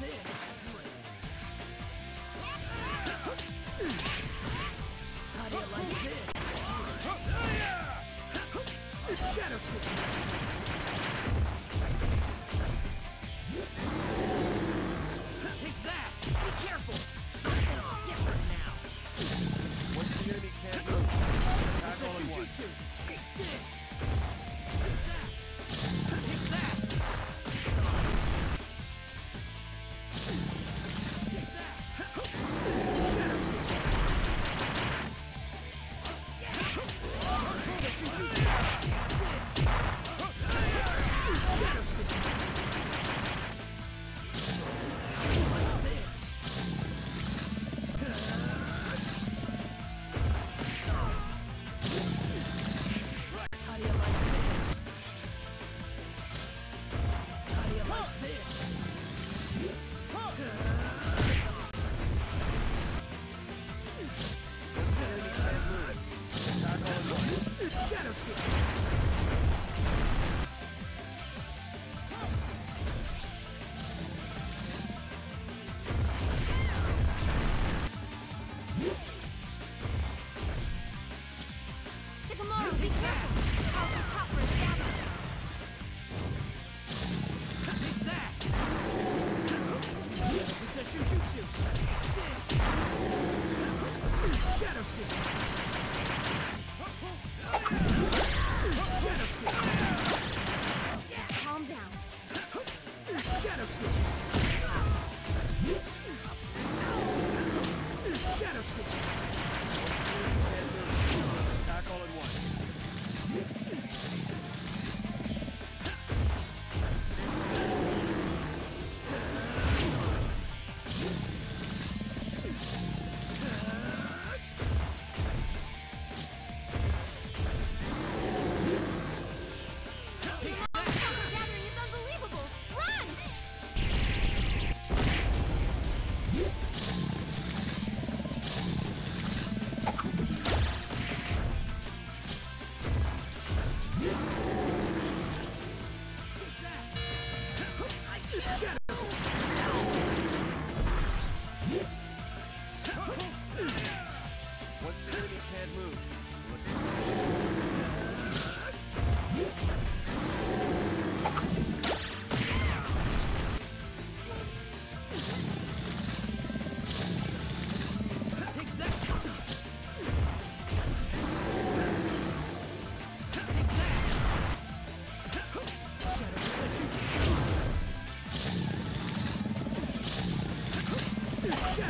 this great. How do you like this? Shadow Once the enemy can't move,